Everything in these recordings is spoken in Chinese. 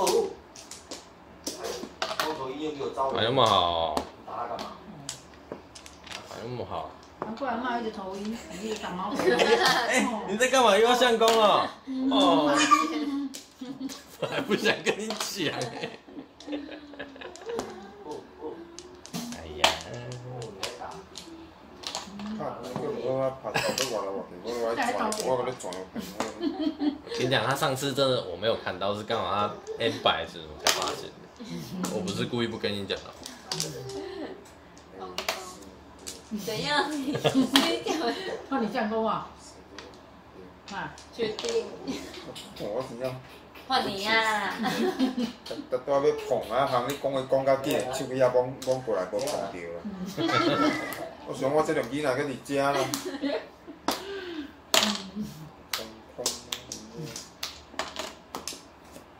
哦，光头医院给我招还那么好，打他干嘛？哎那么好。难怪妈一直头晕，一直打毛头。哎、你在干嘛？又要相公了？哦，我 还不想跟你讲我，跟你讲，他上次真的我没有看到，是刚好他 N 百时我才发现的。我不是故意不跟你讲的。怎样？你讲，那你相公啊？啊，决定我真正，换你呀。逐拄要碰啊，行你讲话讲到紧，手机也摸摸过来，无碰着啦。我想我这两囡仔搁伫遮啦。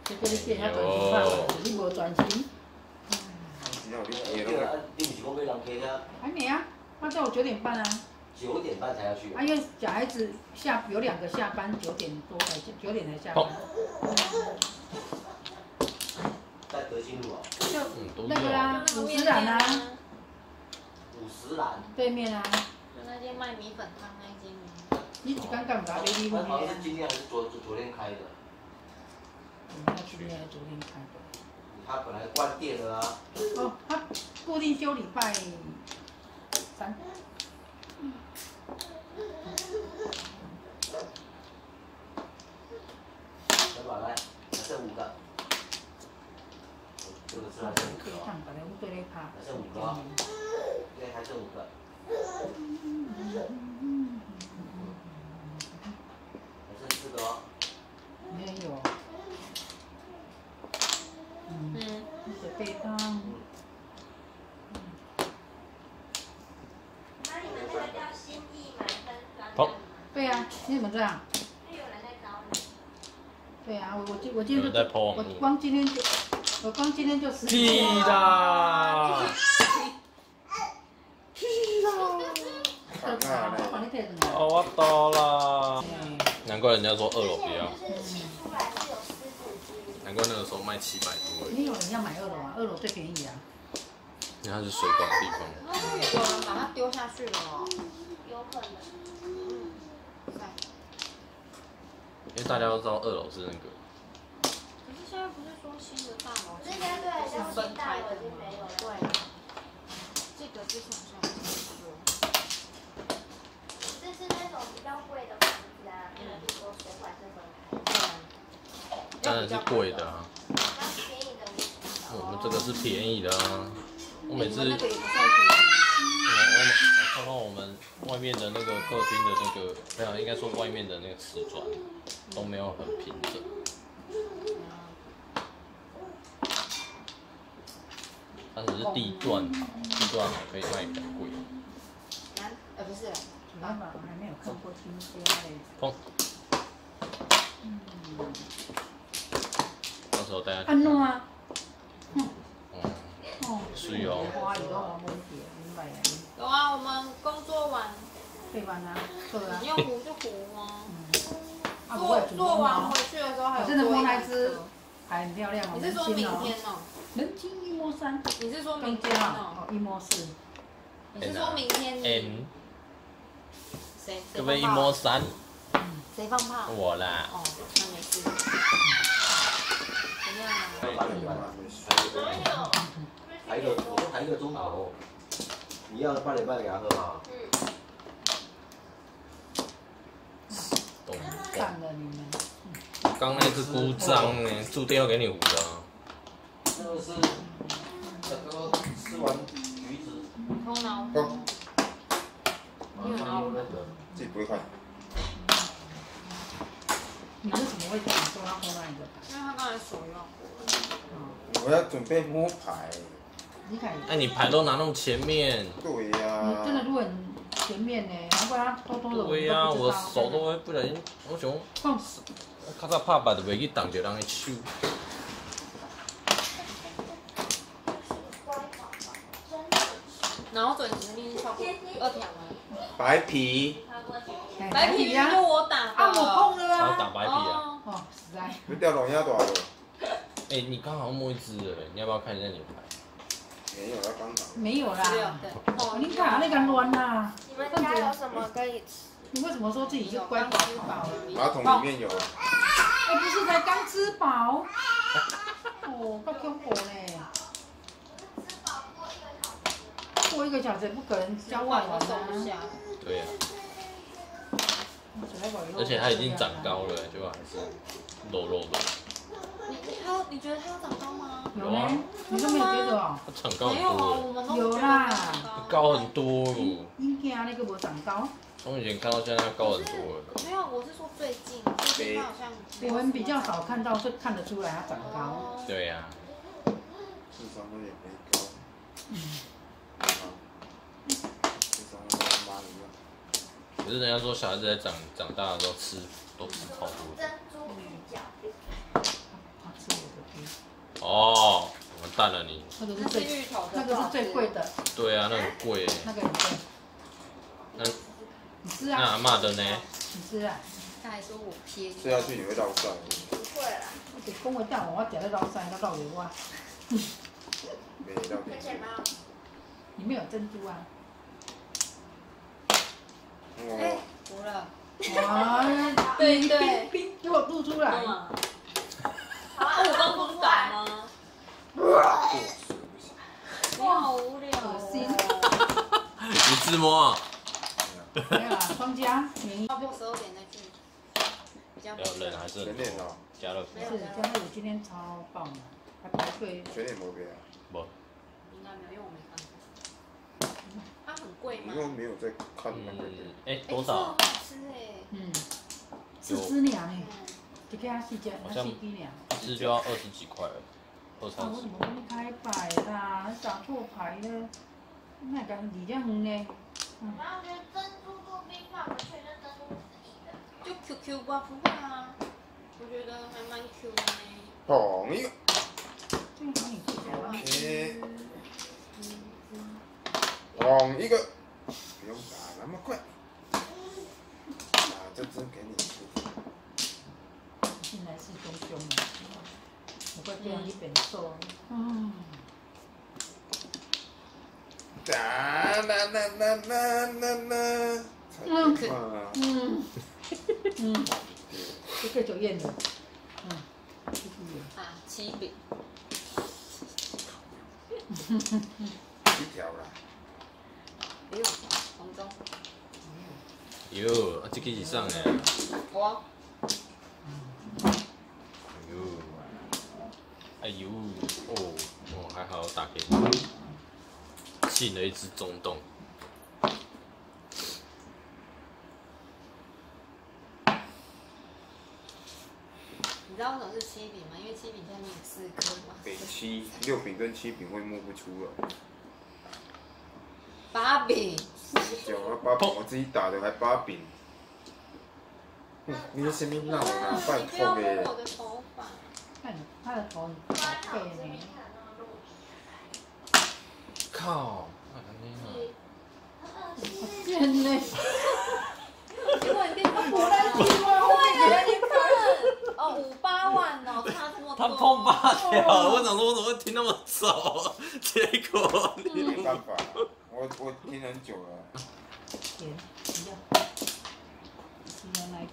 就跟你借他转心饭，你无转心，只有你哎爷对了，啊你不是讲要人客啊？还没啊？他叫我九点半啊。九点半才要去啊，。因为小孩子下有两个下班九点多才九点才下班，在德兴路啊，就那个。啦，五十兰啊，五十兰。对面啊，就那间卖米粉汤那间吗？你只刚刚把它离婚的那好像是，今天还是昨昨天开的，嗯他今天还是昨天开的。他本来关店了啊。哦，他固定休礼拜三。来吧，来，还剩五个。这个是还剩五个哦，可以看，把它对来拍。还剩五个哦，对，还剩五个。还剩四个哦。没有。嗯，嗯，水贝汤。那你们那个叫心意满分？对啊，你怎么这样？是有人在找你。对啊，我我今我今天就我光今天就我光今天就十几屁个。啦！看啊我帮你贴上来。哦，我懂啦。难怪人家说二楼不要，难怪那个时候卖七百多而已，没有人要买二楼啊，二楼最便宜啊。因为它是水管的地方。有人把它丢下去了。有可能。因为大家都知道二楼是那个，可是现在不是说新的大楼这家对，像是分新大楼已经没有？了。对。这个之前好像有说。这是那种比较贵的房子啊，那个就说水管是分开的。当然是贵的啊。我们这个是便宜的啊。我每次我我看到我们外面的那个客厅的那个，没有，应该说外面的那个瓷砖都没有很平整。它只是地段好，地段好可以卖比较贵。南呃不是，没办法，我还没有看过新家嘞。通，到时候带他去安诺啊，嗯，哦，是哦。有啊，我们工作完对吧？呢，对啊你。要糊就糊啊。做做完回，去的时候还有真的摸那只。还很漂亮哦。你是说明天哦？人均一摸三，你是说明天啊，哦？哦，一摸四。你是说明天谁？可不可以一摸三？谁放炮？我啦。哦，那没事。怎么样啊？八点半，排一个，我说排一个钟头。你要八点半给他喝吗？懂看了你们，刚那只故障呢，注定要给你五的啊。这个是，这个吃完橘子，头脑好，马上用那个。自己不会看。你为什么会想说他摸那一个？因为他刚才手要过。我要准备摸牌。你看，哎你牌都拿那么前面，对呀你、真的如果很前面呢，难怪他偷偷的。对呀、我我手都会不小心，我想放我较早拍牌就袂去挡着人的手。然后准时命超过二条吗？白皮，白皮是我打的。啊，我碰了然后啊。打白皮啊，哦。哦，实在。你钓龙鸭大无？哎、你刚好摸一只了，你要不要看一下你的牌？没有，他刚打。没有啦。哦，你看那个乱啦，你们家有什么可以吃？你为什么说自己就有乖宝刚吃？马桶里面有，哎，不是才刚吃饱？哦，够恐怖呢！过一个小时也不可能消化完啊。对呀、而且它已经长高了，结果还是肉肉的，你他你觉得他要长高吗？有啊，你都没有觉得哦？它长高很多有啦高很多了，应该那个无长高，从以前看到现在高很多了。没有，我是说最近，最近好像我们比较少看到，是看得出来它长高。哦对呀、智商都也没高。嗯。智商可是人家说小孩子在长长大的时候吃都吃超多的。珍珠玉饺哦，完蛋了你。那个是最那个是最贵。的，对啊，那很贵。那个很贵。那你吃那阿啊，嬷的呢？你吃啊。他还说我偏。吃下去你会落腮。不会啦，我就讲话等我，我食咧老塞，都老着我。没到而且蛮好吃。里面有珍珠啊。哦，服了。哇，对对给我露出来。啊，我刚不是打吗？过时不行。你好无聊恶心哦。你自摸啊？没有啊，双加免疫。差不多十二点再去。比较要人还是很多全脸哦，家乐福没有是，江乐今天超棒的，还排队。全脸没别啊。不，应该没有，因为我没看过。它很贵吗因？为没有在看那个。嗯，哎、哎多少？嗯，四只。一个四只，好像四只俩。一只就要二十几块了，二啊，三十我怎。么跟你开牌啦？打错牌了，那个离这远呢？然后我觉得珍珠做冰块，我确认珍珠是硬的。就 QQ 吧，不会啊。我觉得还蛮 Q 的呢。同一个。这个好你自己啊。诶。同一个。不用打那么快。啊，这只给你吃。进来是凶凶的，我会这样一本瘦。嗯。哒啦啦啦啦啦啦。嗯嗯。嗯，这个就厌了。嗯，这个厌。啊，七饼。一条啦。哎呦，黄忠。哟，啊，这个是上的。我。哎呦，哎呦，哦哦，还好打给你，进了一只中洞。你知道为什么是七饼吗？因为七饼下面有四颗嘛。北七六饼跟七饼会摸不出来。八饼。讲啊，八饼我自己打的还八饼。嗯，你是什么闹啊？拜托嘞！我的头发。看他的头好背好吃，你呢。看那个肉靠，那肯定啊。贱呢。结果你变成我来听对啊！啊，你看，哦，五八万哦，差这么多。他碰八条，我想说我怎么会听那么少？结果你没办法，我我听很久了。甜，不要。你要哪一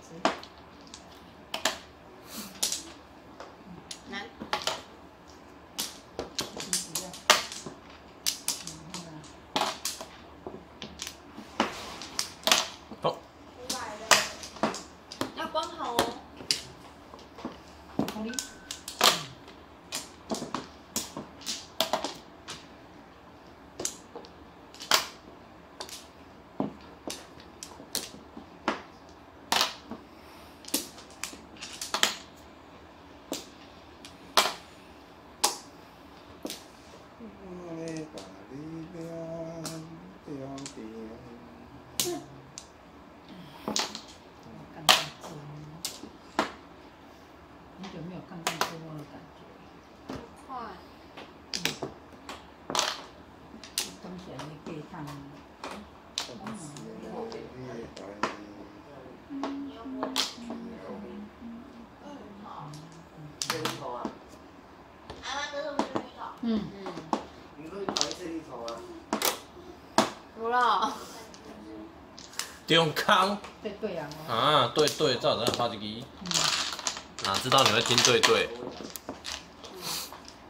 刚刚说了感觉，快。嗯。当选的这一，嗯。嗯。嗯。嗯。你说你放啊？对对啊。啊，对对，早早上拍一支。哪知道你会听对对？